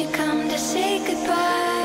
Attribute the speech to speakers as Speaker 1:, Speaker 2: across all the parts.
Speaker 1: you come to say goodbye?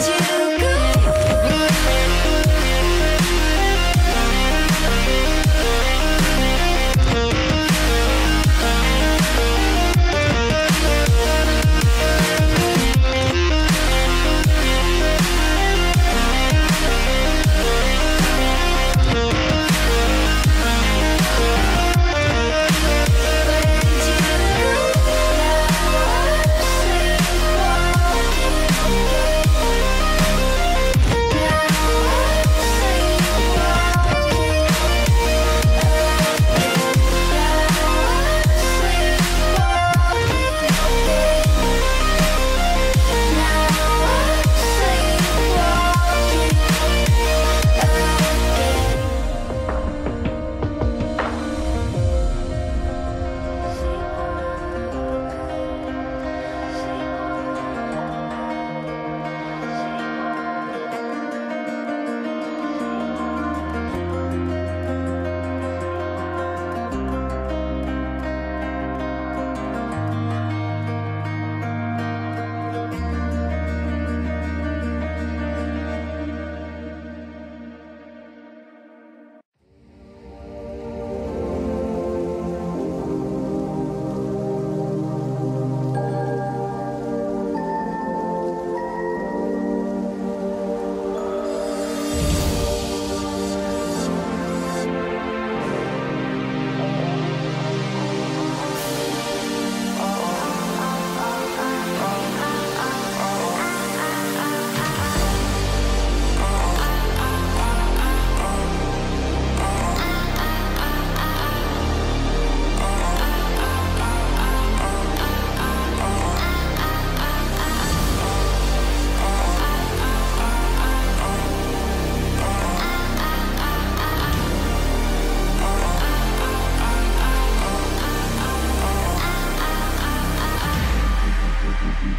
Speaker 1: 街